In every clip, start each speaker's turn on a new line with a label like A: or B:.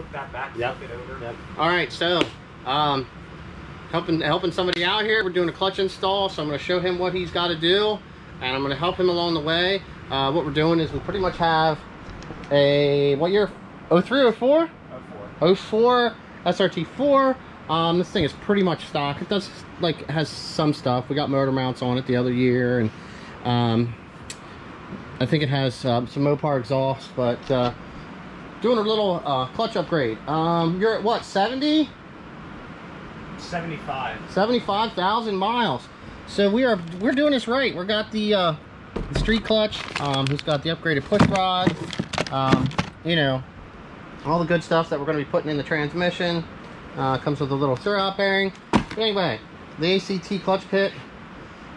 A: flip that back,
B: Yep.
A: flip it over.
B: Yep. All right, so um, helping helping somebody out here. We're doing a clutch install, so I'm going to show him what he's got to do, and I'm going to help him along the way. Uh, what we're doing is we pretty much have a what year? 03 or 4?
A: Oh,
B: 04 SRT4. Um, this thing is pretty much stock. It does like has some stuff. We got motor mounts on it the other year, and um, I think it has um, some Mopar exhaust, but uh, doing a little uh, clutch upgrade. Um, you're at what 70?
A: 75.
B: 75,000 miles. So we are we're doing this right. We've got the, uh, the street clutch. Um, he's got the upgraded push rod. Um, you know, all the good stuff that we're going to be putting in the transmission. Uh, comes with a little throwout bearing. But anyway, the ACT clutch pit.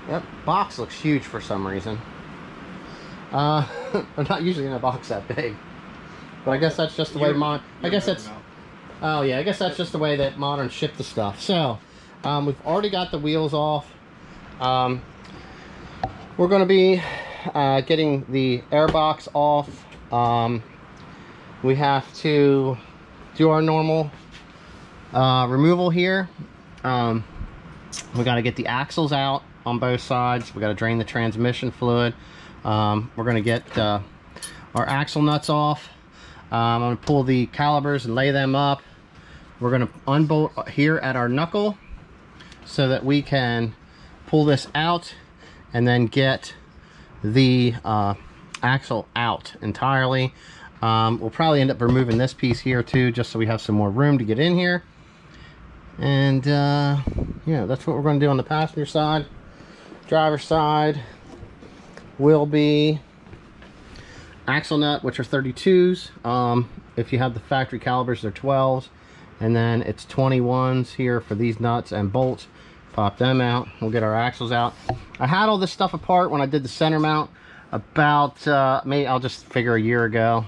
B: That box looks huge for some reason. Uh, they're not usually in a box that big. But I guess that's just the way
A: You're-
B: mon. I guess that's. Oh yeah, I guess that's just the way that modern ship the stuff. So, um, we've already got the wheels off. Um, we're going to be uh, getting the airbox off. Um, we have to do our normal uh, removal here. Um, we got to get the axles out on both sides. We got to drain the transmission fluid. Um, we're going to get uh, our axle nuts off. Um, I'm to pull the calipers and lay them up. We're to unbolt here at our knuckle so that we can pull this out and then get the uh, axle out entirely. Um, we'll probably end up removing this piece here too just so we have some more room to get in here. And uh, yeah, that's what we're to do on the passenger side. Driver side will be axle nut, which are 32s. Um, if you have the factory calipers, they're 12s. And then it's 21s here for these nuts and bolts. Pop them out. We'll get our axles out. I had all this stuff apart when I did the center mount about, uh, maybe I'll just figure a year ago.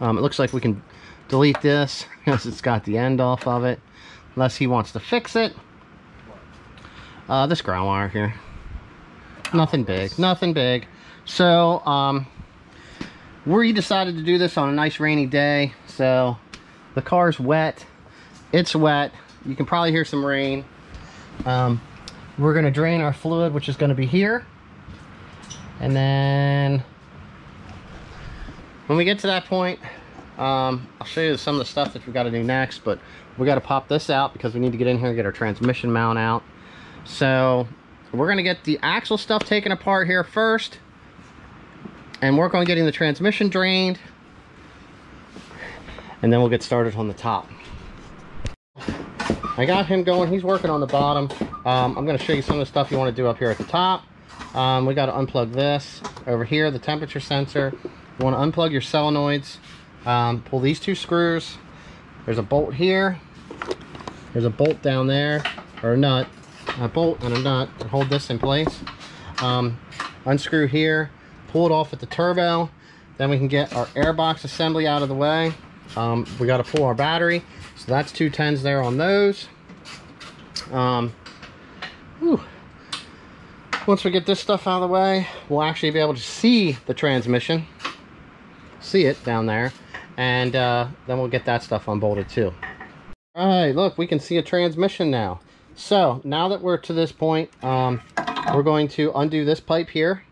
B: Um, it looks like we can delete this because it's got the end off of it. Unless he wants to fix it. Uh, this ground wire here. Nothing big. Nothing big. So, um, we decided to do this on a nice rainy day so the car's wet. It's wet. You can probably hear some rain. Um, we're going to drain our fluid which is going to be here. And then when we get to that point um, I'll show you some of the stuff that we got to do next but we got to pop this out because we need to get in here and get our transmission mount out. So we're going to get the axle stuff taken apart here first and work on getting the transmission drained. And then we'll get started on the top. I got him going. He's working on the bottom. Um, I'm going to show you some of the stuff you want to do up here at the top. Um, we got to unplug this. Over here the temperature sensor. You want to unplug your solenoids. Um, pull these two screws. There's a bolt here. There's a bolt down there or a nut. A bolt and a nut. To hold this in place. Um, unscrew here pull it off at the turbo. Then we can get our airbox assembly out of the way. Um, we got to pull our battery. So that's two tens there on those. Um, whew. once we get this stuff out of the way we'll actually be able to see the transmission. See it down there. And uh, then we'll get that stuff unbolted too. All right look we can see a transmission now. So now that we're to this point um, we're going to undo this pipe here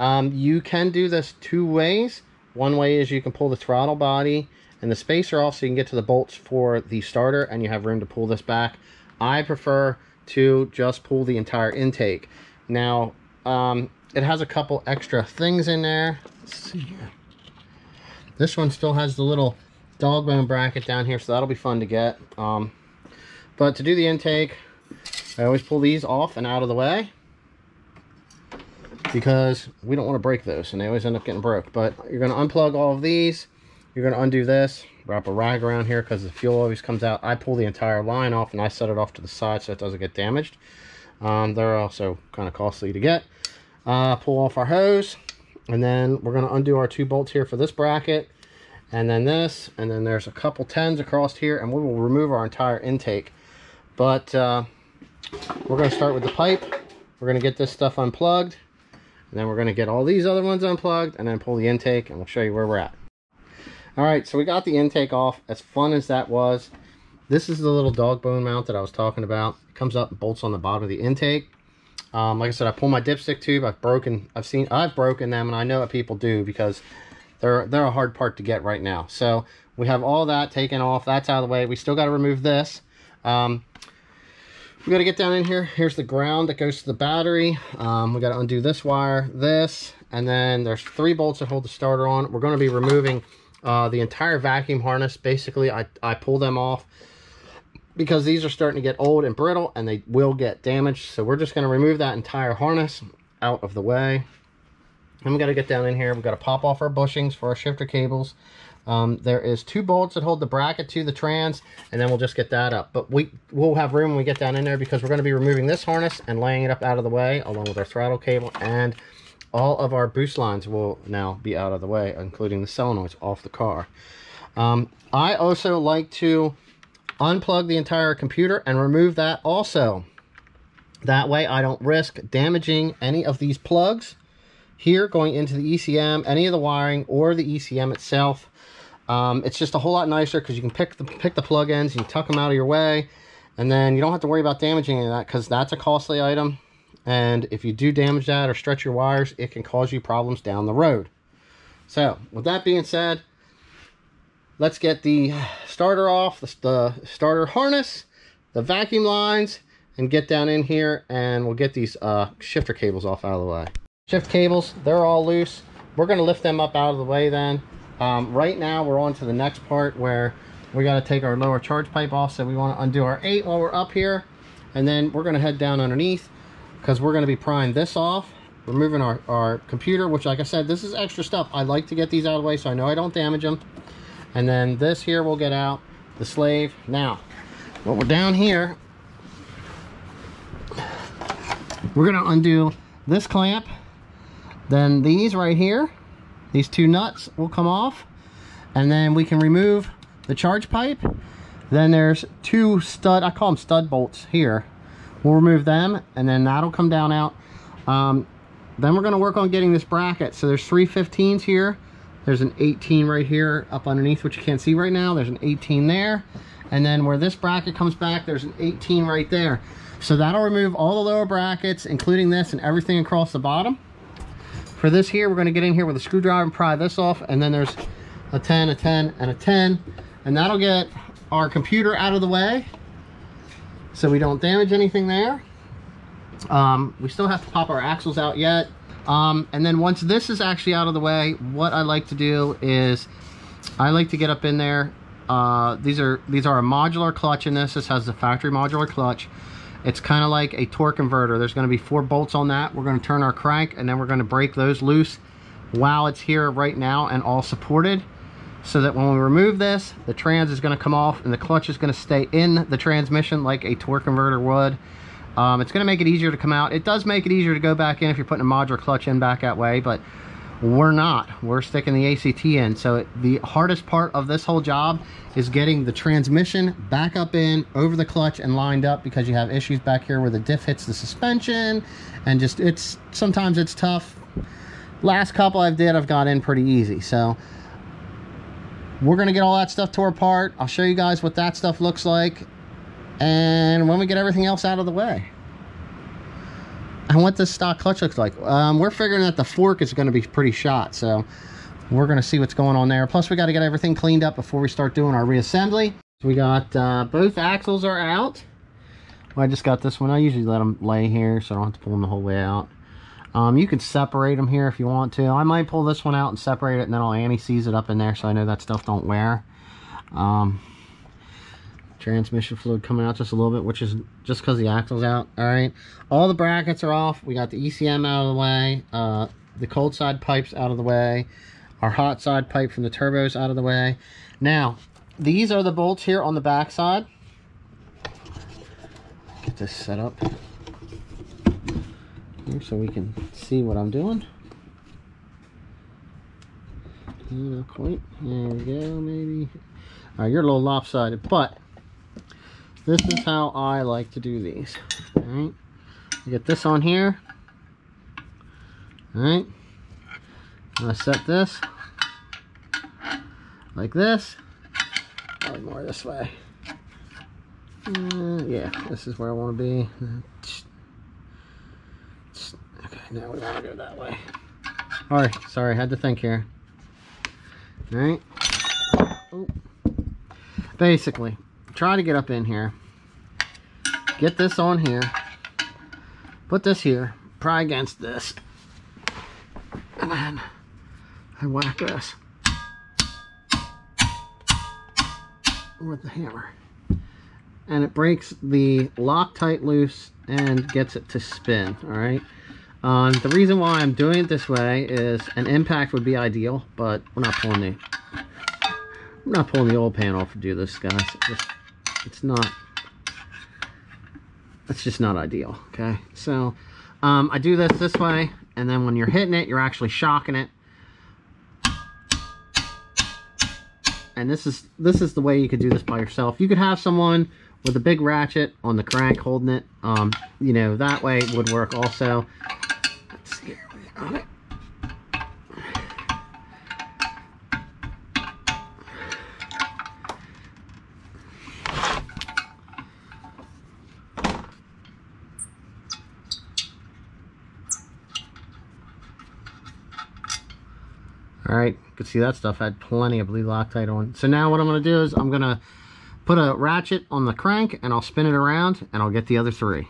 B: um, you can do this two ways. One way is you can pull the throttle body and the spacer off so you can get to the bolts for the starter and you have room to pull this back. I prefer to just pull the entire intake. Now, um, it has a couple extra things in there. Let's see here. This one still has the little dog bone bracket down here, so that'll be fun to get. Um, but to do the intake, I always pull these off and out of the way because we don't want to break those and they always end up getting broke. But you're going to unplug all of these. You're going to undo this wrap a rag around here because the fuel always comes out. I pull the entire line off and i set it off to the side so it doesn't get damaged. Um, they're also kind of costly to get. Uh, pull off our hose and then we're going to undo our two bolts here for this bracket and then this and then there's a couple tens across here and we will remove our entire intake. But uh, we're going to start with the pipe. We're going to get this stuff unplugged and then we're going to get all these other ones unplugged and then pull the intake and we'll show you where we're at. All right, so we got the intake off. As fun as that was, this is the little dog bone mount that I was talking about. It comes up and bolts on the bottom of the intake. Um, like I said, I pull my dipstick tube. I've broken, I've seen, I've broken them, and I know what people do because they're they're a hard part to get right now. So we have all that taken off. That's out of the way. We still got to remove this. Um, we got to get down in here. Here's the ground that goes to the battery. Um, we got to undo this wire, this, and then there's three bolts that hold the starter on. We're going to be removing uh, the entire vacuum harness. Basically, I, I pull them off because these are starting to get old and brittle and they will get damaged. So we're just going to remove that entire harness out of the way. And we got to get down in here. We've got to pop off our bushings for our shifter cables. Um, there is two bolts that hold the bracket to the trans, and then we'll just get that up. But we, we'll have room when we get down in there because we're going to be removing this harness and laying it up out of the way along with our throttle cable and all of our boost lines will now be out of the way, including the solenoids off the car. Um, I also like to unplug the entire computer and remove that also. That way I don't risk damaging any of these plugs here going into the ECM, any of the wiring or the ECM itself. Um, it's just a whole lot nicer because you can pick the, pick the plug ends, you tuck them out of your way, and then you don't have to worry about damaging any of that because that's a costly item. And if you do damage that or stretch your wires, it can cause you problems down the road. So, with that being said, let's get the starter off, the, the starter harness, the vacuum lines, and get down in here and we'll get these uh, shifter cables off out of the way. Shift cables, they're all loose. We're going to lift them up out of the way then. Um, right now, we're on to the next part where we got to take our lower charge pipe off. So we want to undo our 8 while we're up here. And then we're going to head down underneath because we're going to be prying this off removing our, our computer which like I said this is extra stuff I like to get these out of the way so I know I don't damage them and then this here will get out the slave now what we're down here we're going to undo this clamp then these right here these two nuts will come off and then we can remove the charge pipe then there's two stud I call them stud bolts here We'll remove them and then that'll come down out. Um, then we're going to work on getting this bracket. So there's three 15s here. There's an 18 right here up underneath, which you can't see right now. There's an 18 there. And then where this bracket comes back, there's an 18 right there. So that'll remove all the lower brackets, including this and everything across the bottom. For this here, we're going to get in here with a screwdriver and pry this off. And then there's a 10, a 10, and a 10. And that'll get our computer out of the way so we don't damage anything there. Um, we still have to pop our axles out yet. Um, and then once this is actually out of the way, what I like to do is I like to get up in there. Uh, these are these are a modular clutch in this. This has the factory modular clutch. It's kind of like a torque converter. There's going to be four bolts on that. We're going to turn our crank and then we're going to break those loose while it's here right now and all supported so that when we remove this, the trans is going to come off and the clutch is going to stay in the transmission like a torque converter would. Um, it's going to make it easier to come out. It does make it easier to go back in if you're putting a modular clutch in back that way, but we're not. We're sticking the ACT in. So the hardest part of this whole job is getting the transmission back up in, over the clutch and lined up because you have issues back here where the diff hits the suspension and just it's sometimes it's tough. Last couple I've did, I've got in pretty easy. So we're going to get all that stuff tore apart. I'll show you guys what that stuff looks like. And when we get everything else out of the way. And what this stock clutch looks like. Um, we're figuring that the fork is going to be pretty shot. So we're going to see what's going on there. Plus we got to get everything cleaned up before we start doing our reassembly. So we got uh, both axles are out. Well, I just got this one. I usually let them lay here so I don't have to pull them the whole way out. Um, you can separate them here if you want to. I might pull this one out and separate it and then I'll anti-seize it up in there so I know that stuff don't wear. Um, transmission fluid coming out just a little bit, which is just because the axle's out. All right. All the brackets are off. We got the ECM out of the way. Uh, the cold side pipes out of the way. Our hot side pipe from the turbos out of the way. Now, these are the bolts here on the back side. Get this set up here so we can see what I'm doing. Not quite. There we go, maybe. All right, you're a little lopsided, but this is how I like to do these. All right, get this on here. All right, I set this. like this. Probably more this way. Uh, yeah, this is where I want to be. Okay, now we want to go that way. Alright, sorry, I had to think here. Alright. Basically, try to get up in here. Get this on here. Put this here. Pry against this. And then I whack this with the hammer. And it breaks the Loctite loose and gets it to spin, alright? Um, the reason why I'm doing it this way is an impact would be ideal, but we're not pulling the I'm not pulling the old pan off to do this, guys. It just, it's not it's just not ideal, okay? So um, I do this this way, and then when you're hitting it, you're actually shocking it. And this is this is the way you could do this by yourself. You could have someone with a big ratchet on the crank holding it. Um, you know, that way would work also. All right, you can see that stuff had plenty of blue Loctite on. So now what I'm gonna do is I'm gonna put a ratchet on the crank and I'll spin it around and I'll get the other three.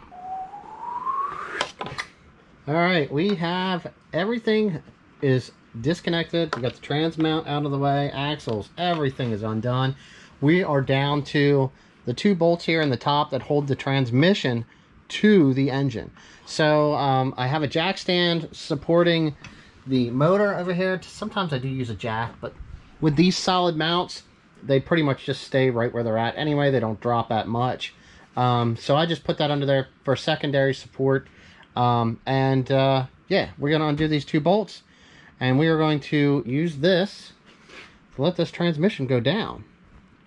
B: All right, we have everything is disconnected. We got the trans mount out of the way, axles, everything is undone. We are down to the two bolts here in the top that hold the transmission to the engine. So um, I have a jack stand supporting the motor over here. Sometimes I do use a jack, but with these solid mounts, they pretty much just stay right where they're at anyway. They don't drop that much. Um, so I just put that under there for secondary support. Um, and uh, yeah, we're going to undo these two bolts. And we are going to use this to let this transmission go down.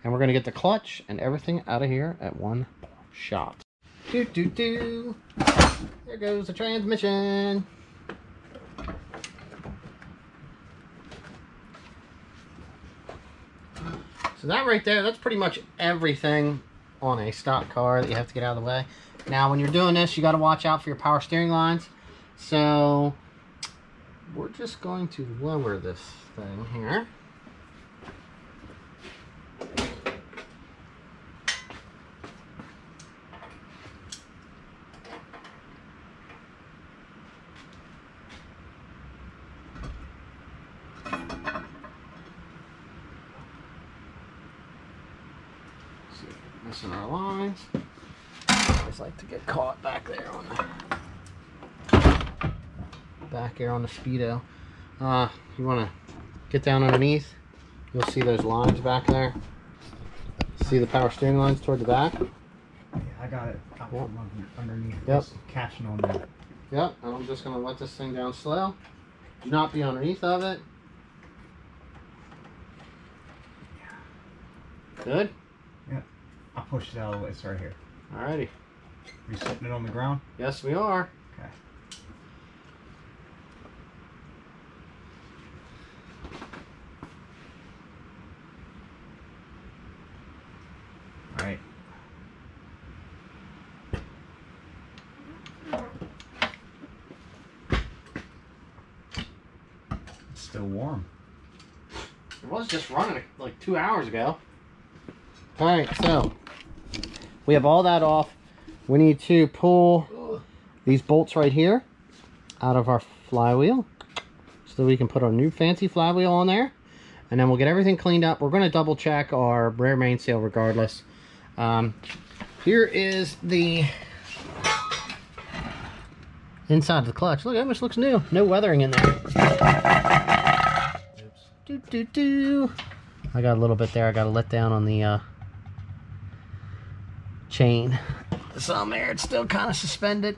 B: And we're going to get the clutch and everything out of here at one shot. Do, do, do. There goes the transmission. So that right there, that's pretty much everything on a stock car that you have to get out of the way. Now, when you're doing this, you got to watch out for your power steering lines. So, we're just going to lower this thing here. missing our lines. I always like to get caught back there on the back here on the speedo. Uh, you want to get down underneath. You'll see those lines back there. See the power steering lines toward the back.
A: Yeah, I got it out
B: Yep.
A: from under- underneath.
B: Yep.
A: Catching on that.
B: Yep, and I'm just going to let this thing down slow. Do not be underneath of it. Yeah. Good? Yep.
A: I pushed it out of the way. It's right here.
B: Alrighty.
A: You sitting it on the ground?
B: Yes, we are.
A: Okay. All right. It's still warm.
B: It was just running like two hours ago. Alright, so we have all that off. We need to pull these bolts right here out of our flywheel so that we can put our new fancy flywheel on there. And then we'll get everything cleaned up. We're going to double check our rear main seal regardless. Um, here is the inside of the clutch. Look, it almost looks new. No weathering in there. Oops. Do, do, do. I got a little bit there. I got to let down on the uh, chain. Some there. It's still kind of suspended.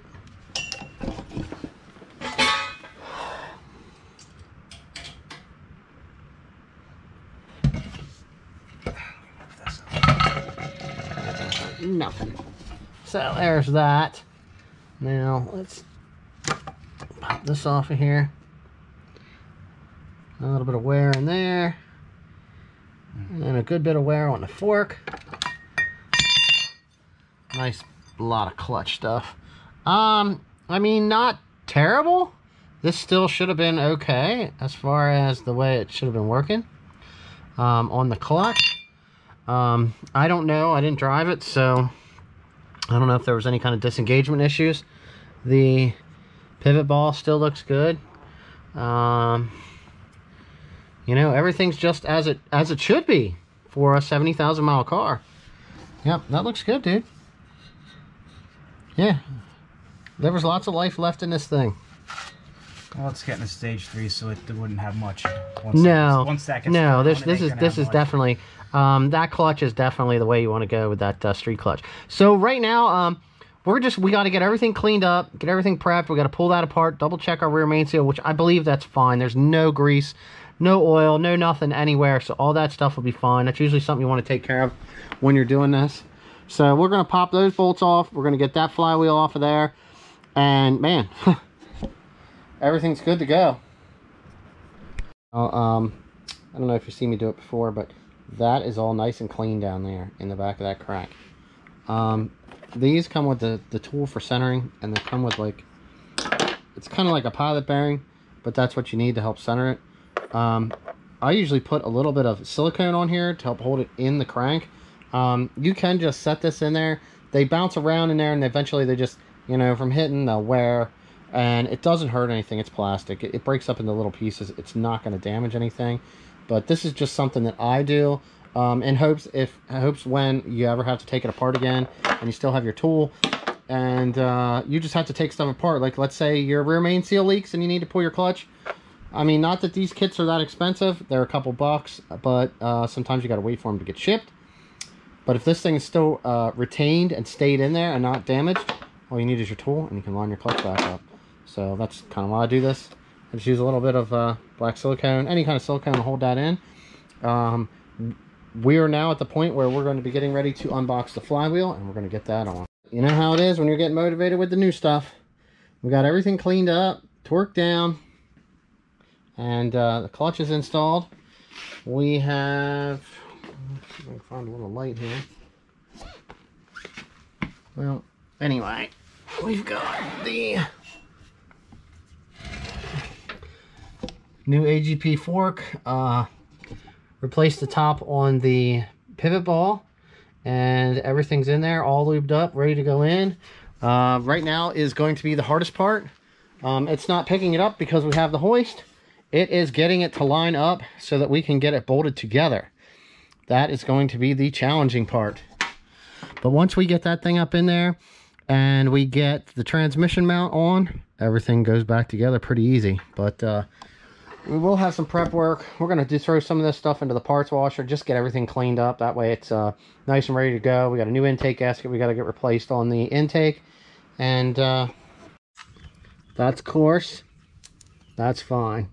B: Nothing. So there's that. Now let's pop this off of here. A little bit of wear in there. And a good bit of wear on the fork. Nice lot of clutch stuff. Um, I mean, not terrible. This still should have been okay as far as the way it should have been working. Um, on the clutch. Um, I don't know. I didn't drive it, so I don't know if there was any kind of disengagement issues. The pivot ball still looks good. Um, you know, everything's just as it as it should be for a 70,000 mile car. Yep, that looks good, dude. Yeah. There was lots of life left in this thing.
A: Well, it's getting to stage three, so it wouldn't have much. Once
B: No.
A: That, once that
B: no, this this is this is
A: much.
B: definitely um, that clutch is definitely the way you want to go with that uh, street clutch. So right now, um, we're just we got to get everything cleaned up, get everything prepped. We got to pull that apart, double check our rear main seal, which I believe that's fine. There's no grease, no oil, no nothing anywhere, so all that stuff will be fine. That's usually something you want to take care of when you're doing this. So we're gonna pop those bolts off. We're gonna get that flywheel off of there, and man, everything's good to go. Uh, um, I don't know if you've seen me do it before, but that is all nice and clean down there in the back of that crack. Um, these come with the, the tool for centering, and they come with like, it's kind of like a pilot bearing, but that's what you need to help center it. Um, I usually put a little bit of silicone on here to help hold it in the crank. Um, you can just set this in there. They bounce around in there, and eventually they just, you know, from hitting, they'll wear and it doesn't hurt anything. It's plastic. It, it breaks up into little pieces. It's not going to damage anything. But this is just something that I do um, in hopes if hopes when you ever have to take it apart again and you still have your tool and uh, you just have to take stuff apart. Like let's say your rear main seal leaks and you need to pull your clutch. I mean, not that these kits are that expensive. They're a couple bucks, but uh, sometimes you got to wait for them to get shipped. But if this thing is still uh, retained and stayed in there and not damaged, all you need is your tool and you can line your clutch back up. So that's kind of why I do this. I just use a little bit of uh, black silicone, any kind of silicone to hold that in. Um, we are now at the point where we're going to be getting ready to unbox the flywheel and we're going to get that on. You know how it is when you're getting motivated with the new stuff. We got everything cleaned up, torqued down, and uh, the clutch is installed. We have, I find a little light here. Well, anyway, we've got the new AGP fork. Uh, replaced the top on the pivot ball and everything's in there all lubed up ready to go in uh, right now is going to be the hardest part um, it's not picking it up because we have the hoist it is getting it to line up so that we can get it bolted together that is going to be the challenging part but once we get that thing up in there and we get the transmission mount on everything goes back together pretty easy but uh, we will have some prep work. We're going to just throw some of this stuff into the parts washer, just get everything cleaned up. That way it's uh, nice and ready to go. We got a new intake gasket we got to get replaced on the intake. And uh, that's course. That's fine.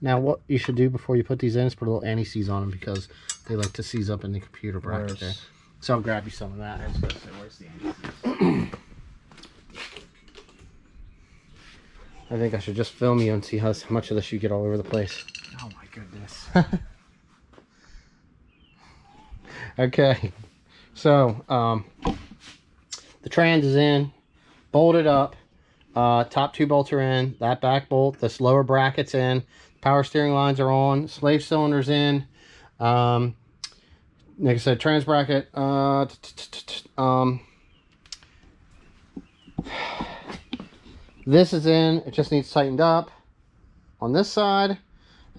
B: Now what you should do before you put these in is put a little anti-seize on them because they like to seize up in the computer bracket
A: Where's-
B: there. So I'll grab you some of that.
A: I was gonna say, where's the anti-seize?
B: I think I should just film you and see how, how much of this you get all over the place.
A: Oh my goodness.
B: Okay, so um, the trans is in, bolted up. Uh, top two bolts are in. That back bolt, this lower bracket's in. Power steering lines are on. Slave cylinders in. Um, like I said, trans bracket. Uh, um, this is in. It just needs tightened up on this side.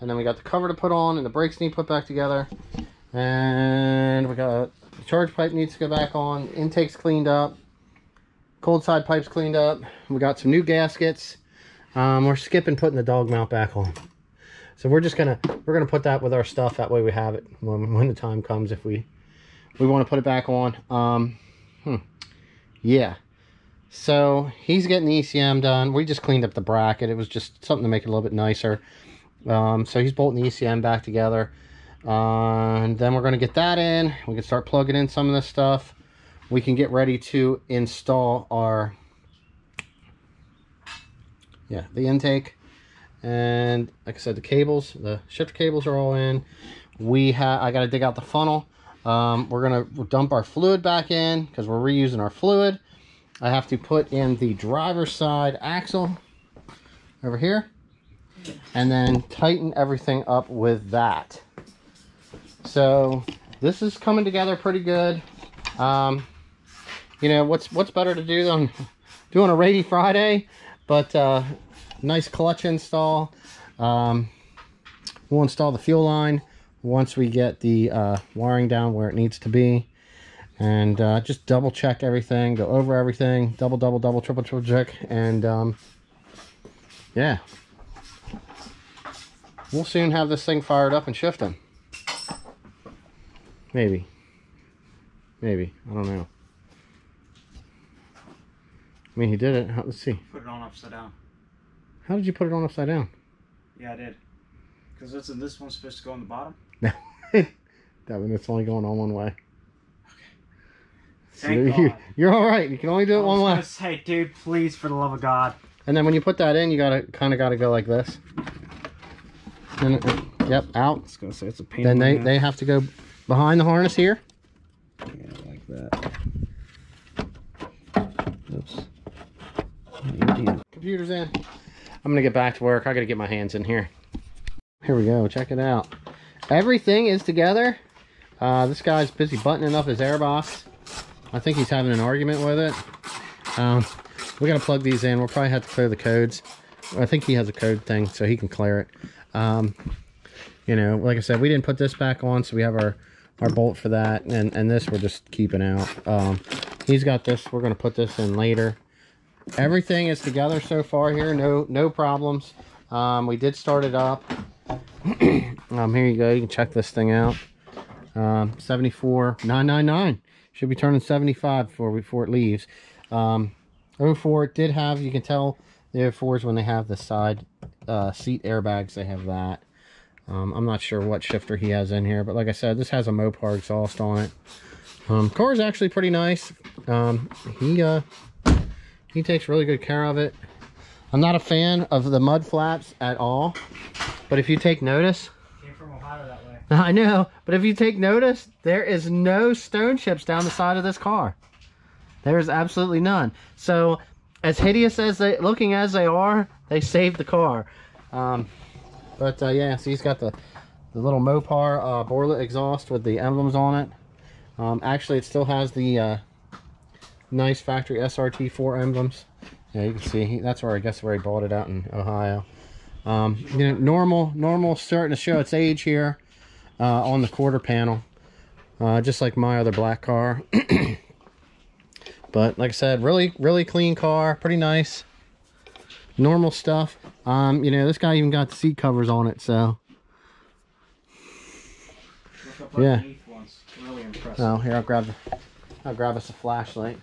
B: And then we got the cover to put on and the brakes need put back together. And we got the charge pipe needs to go back on. Intake's cleaned up. Cold side pipes cleaned up. We got some new gaskets. Um, we're skipping putting the dog mount back on. So we're just gonna we're gonna put that with our stuff. That way we have it when when the time comes if we we want to put it back on. Um, hmm. Yeah. So he's getting the ECM done. We just cleaned up the bracket. It was just something to make it a little bit nicer. Um, so he's bolting the ECM back together. Uh, and then we're going to get that in. We can start plugging in some of this stuff. We can get ready to install our, yeah, the intake. And like I said, the cables, the shifter cables are all in. we have I got to dig out the funnel. Um, we're gonna dump our fluid back in because we're reusing our fluid. I have to put in the driver's side axle over here and then tighten everything up with that. So this is coming together pretty good. Um, you know, what's what's better to do than doing a rainy Friday, but uh, nice clutch install. Um, we'll install the fuel line once we get the uh, wiring down where it needs to be. And uh, just double check everything, go over everything, double, double, double, triple, triple check. And um, yeah, we'll soon have this thing fired up and shifting. Maybe. Maybe. I don't know. I mean, he did it. Let's see.
A: Put it on upside down.
B: How did you put it on upside down?
A: Yeah, I did. Because isn't this one supposed to go on the bottom? No.
B: Devin, it's only going on one way. So
A: Thank
B: you,
A: God.
B: you're all right. You can only do it
A: was
B: one way.
A: say, dude, please, for the love of God.
B: And then when you put that in, you gotta kind of gotta go like this. And uh, yep, out.
A: I was gonna say it's a pain.
B: Then they
A: the
B: they have to go behind the harness here.
A: yeah, like that.
B: Oops. Computer's in. I'm gonna get back to work. I gotta get my hands in here. Here we go. Check it out. Everything is together. Uh, this guy's busy buttoning up his airbox. I think he's having an argument with it. Um, we gotta plug these in. We'll probably have to clear the codes. I think he has a code thing, so he can clear it. Um, you know, like I said, we didn't put this back on, so we have our our bolt for that, and and this we're just keeping out. Um, he's got this. We're gonna put this in later. Everything is together so far here. No no problems. Um, we did start it up. um, here you go. You can check this thing out. Um, 74,999. Should be turning 75 before before it leaves. Um, 04 it did have. You can tell the 04s when they have the side uh, seat airbags. They have that. Um, I'm not sure what shifter he has in here, but like I said, this has a Mopar exhaust on it. Um, car is actually pretty nice. Um, he uh, he takes really good care of it. I'm not a fan of the mud flaps at all, but if you take notice,
A: Came from Ohio that way.
B: I know, but if you take notice, there is no stone chips down the side of this car. There is absolutely none. So, as hideous as they looking as they are, they saved the car. Um, but uh, yeah, so he's got the the little Mopar uh, Borla exhaust with the emblems on it. Um, actually, it still has the uh, nice factory SRT4 emblems. Yeah, you can see he, that's where I guess where he bought it out in Ohio. Um, you know, normal, normal, starting to show its age here uh, on the quarter panel, uh, just like my other black car. but like I said, really, really clean car, pretty nice. Normal stuff. Um, you know, this guy even got the seat covers on it, so. Yeah.
A: Really.
B: Oh, here I'll grab, I'll grab us a flashlight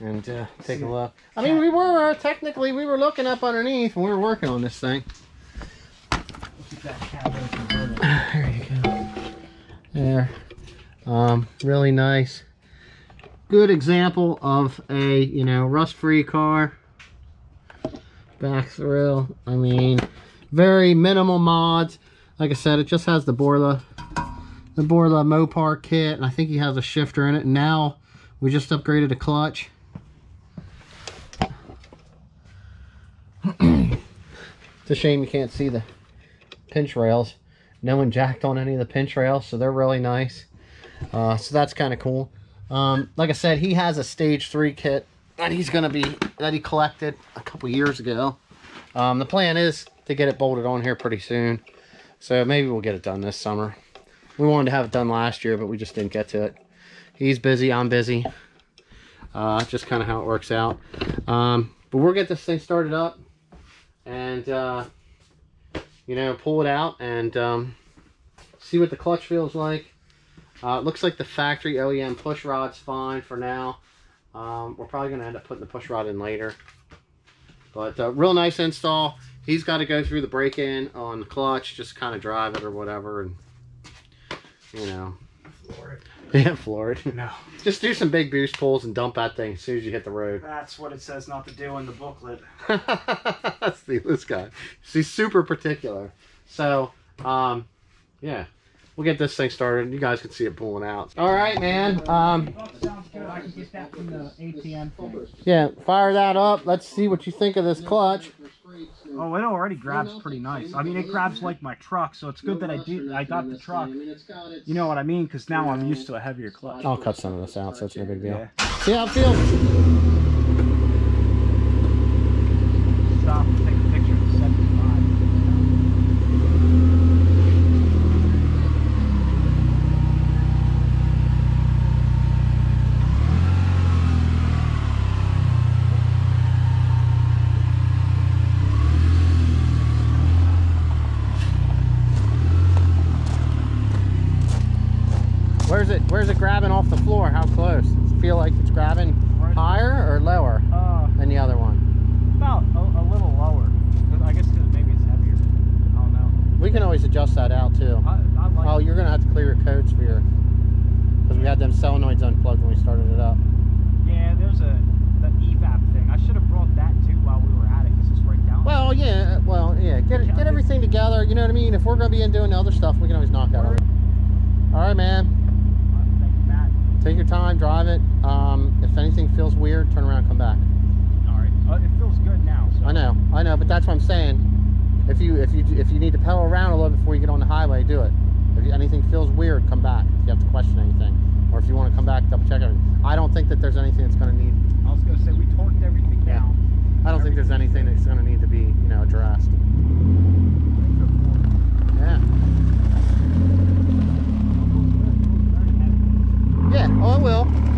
B: and uh, take a look. I mean, we were uh, technically we were looking up underneath when we were working on this thing.
A: Keep that cab open.
B: There you go. There. Um, really nice. Good example of a, you know, rust-free car. Back thrill. I mean, very minimal mods. Like I said, it just has the Borla, the Borla Mopar kit, and I think he has a shifter in it. Now we just upgraded a clutch. it's a shame you can't see the pinch rails. No one jacked on any of the pinch rails, so they're really nice. Uh, so that's kind of cool. Um, like I said, he has a stage three kit that he's gonna be that he collected a couple years ago. Um, the plan is to get it bolted on here pretty soon, so maybe we'll get it done this summer. We wanted to have it done last year, but we just didn't get to it. He's busy, I'm busy. Uh, just kind of how it works out. Um, but we'll get this thing started up and. Uh, you know, pull it out and um, see what the clutch feels like. Uh, it looks like the factory OEM push rod's fine for now. Um, we're probably going to end up putting the push rod in later. But uh, real nice install. He's got to go through the break-in on the clutch, just kind of drive it or whatever, and you know,
A: Floor
B: yeah, floor it.
A: it. No.
B: Just do some big boost pulls and dump that thing as soon as you hit the road.
A: That's what it says not to do in the booklet.
B: That's the, this guy. He's super particular. So, um, yeah. We'll get this thing started. You guys can see it pulling out. All right, man. Um,
A: sounds good. I can get that from the ATM. Thing.
B: yeah, fire that up. Let's see what you think of this clutch.
A: Oh, it already grabs pretty nice. I mean, it grabs like my truck, so it's good that I did. I got the truck. You know what I mean? Because now I'm used to a heavier clutch.
B: I'll cut some of this out, so it's no big deal.
A: Yeah.
B: See how it feels?
A: Stop. Take a picture of the 75.
B: Where's it? Where's it grabbing off the floor? How close? Does it feel like it's grabbing
A: Right.
B: higher or lower
A: Uh,
B: than the other one?
A: about a, a little lower. 'Cause I guess because maybe it's heavier. I don't know.
B: We can always adjust that out too.
A: I, I like.
B: Oh, you're gonna have to clear your codes for your, because we had them solenoids unplugged when we started it up.
A: Yeah, there's a the evap thing. I should have brought that too while we were at it. Cause it's right down.
B: Well, yeah, well, yeah. Get it- get everything together. You know what I mean? If we're gonna be in doing other stuff, we can always knock out. All right, man.
A: Thank you, Matt.
B: Take your time, drive it. Um, if anything feels weird, turn around, come back.
A: All right. Uh, it feels good now. So.
B: I know, I know, but that's what I'm saying. If you if you if you need to pedal around a little before you get on the highway, do it. If you- anything feels weird, come back. If you have to question anything, or if you want to come back, double check everything. I don't think that there's anything that's going to need.
A: I was gonna say we torqued everything
B: Yeah.
A: down.
B: I don't think there's anything that's going to need to be you know addressed. Yeah, oh, I will.